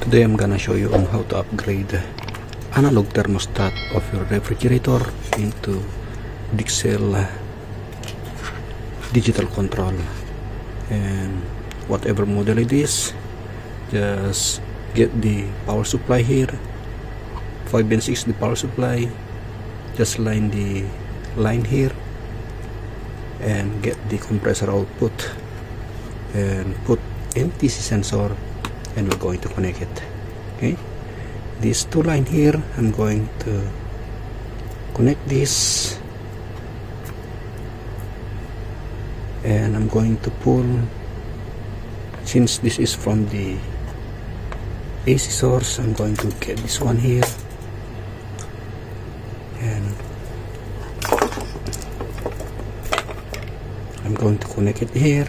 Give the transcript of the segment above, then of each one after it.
Today I'm gonna show you on how to upgrade analog thermostat of your refrigerator into Dixel digital control. And whatever model it is just get the power supply here. 5 and 6 the power supply. Just line the line here and get the compressor output. And put NTC sensor and we're going to connect it. Okay? These two line here I'm going to connect this. And I'm going to pull since this is from the AC source I'm going to get this one here. And I'm going to connect it here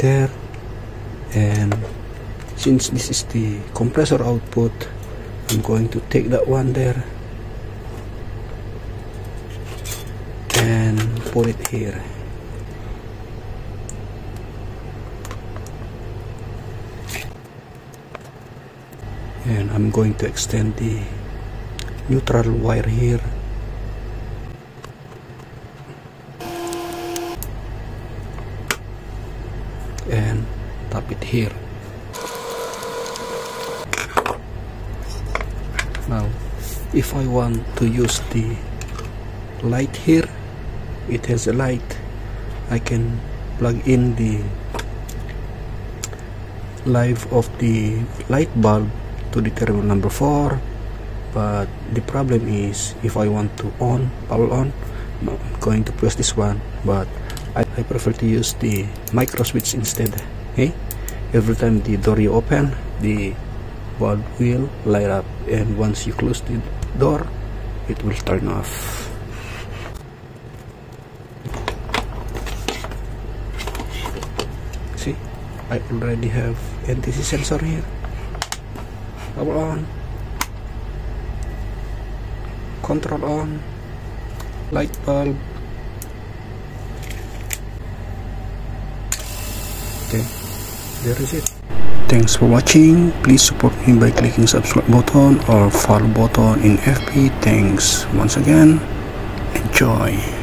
there and since this is the compressor output I'm going to take that one there and put it here. And I'm going to extend the neutral wire here and tap it here. Now if I want to use the light here it has a light. I can plug in the life of the light bulb to the terminal number 4 but the problem is if I want to on power on I'm going to press this one but I, I prefer to use the micro switch instead okay? Every time the door you open the bulb will light up and once you close the door it will turn off. See? I already have NTC sensor here. Power on. Control on. Light bulb okay there is it thanks for watching. Please support me by clicking subscribe button or follow button in FB thanks once again. Enjoy